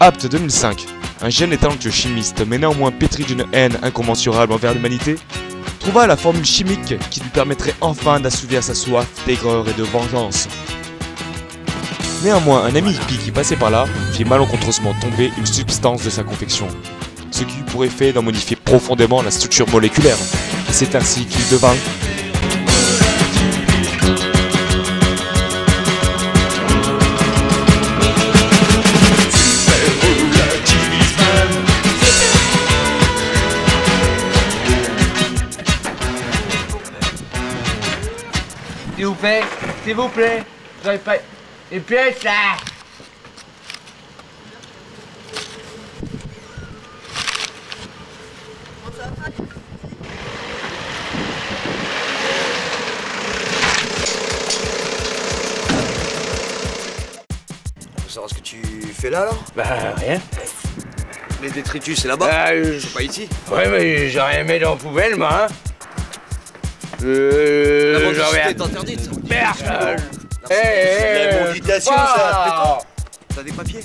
Apt 2005, un jeune et talentueux chimiste, mais néanmoins pétri d'une haine incommensurable envers l'humanité, trouva la formule chimique qui lui permettrait enfin d'assouvir sa soif d'aigreur et de vengeance. Néanmoins, un ami hippie qui passait par là fit malencontreusement tomber une substance de sa confection, ce qui eut pour effet d'en modifier profondément la structure moléculaire. C'est ainsi qu'il devint S'il vous plaît, s'il vous plaît, j'aurais pas une pièce là. Faut savoir ce que tu fais là alors? Bah rien. Les détritus c'est là-bas? Bah, euh, C'est pas ici? ouais mais j'ai rien mis dans la poubelle moi hein. Euh... La est interdite. Personne Eh, eh, bah, ça T'as des papiers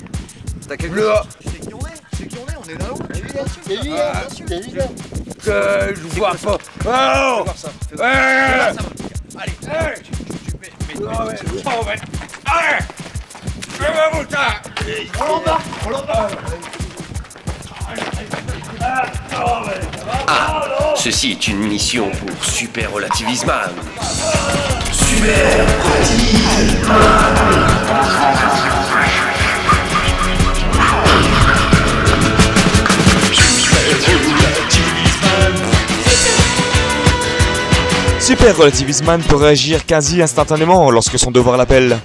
T'as quelque chose Tu sais qui on est Tu sais qui on est On est là-haut Bien sûr. Bien sûr. Que je vois pas. Oh Eh. Allez. Eh, oh, oh. Allez. L'embarque. On l'embarque Ceci est une mission pour Super Relativisman. Super Relativisman peut réagir quasi instantanément lorsque son devoir l'appelle.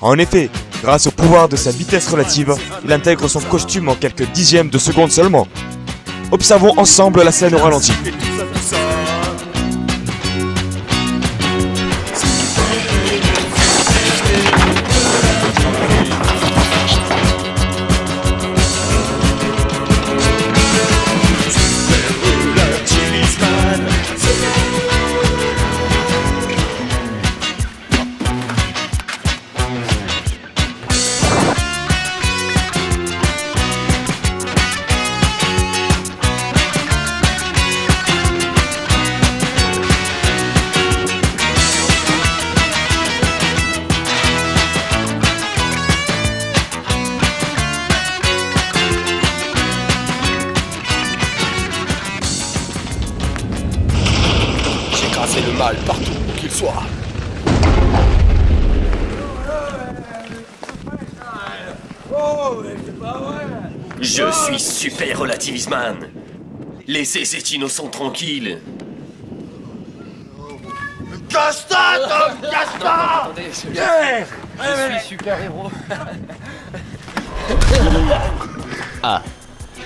En effet, grâce au pouvoir de sa vitesse relative, il intègre son costume en quelques dixièmes de seconde seulement. Observons ensemble la scène au ralenti. J'écraserai le mal partout où qu'il soit. Je suis Super Relativisman. Laissez cet innocent tranquille. Ah,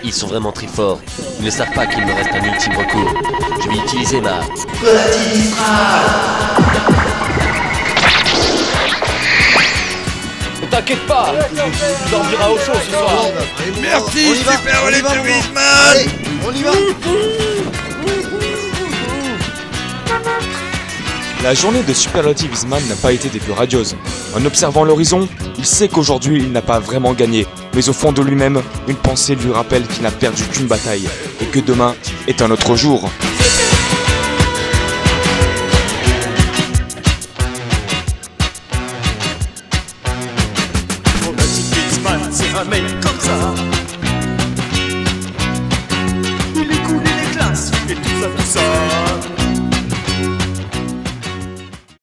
ils sont vraiment très forts. Ils ne savent pas qu'il me reste un ultime recours. Je vais utiliser ma... Ne t'inquiète pas, tu dormiras au chaud ce soir. Merci Super Relativisman On y va La journée de Super Relativisman n'a pas été des plus radieuses. En observant l'horizon, il sait qu'aujourd'hui il n'a pas vraiment gagné, mais au fond de lui-même, une pensée lui rappelle qu'il n'a perdu qu'une bataille, et que demain est un autre jour.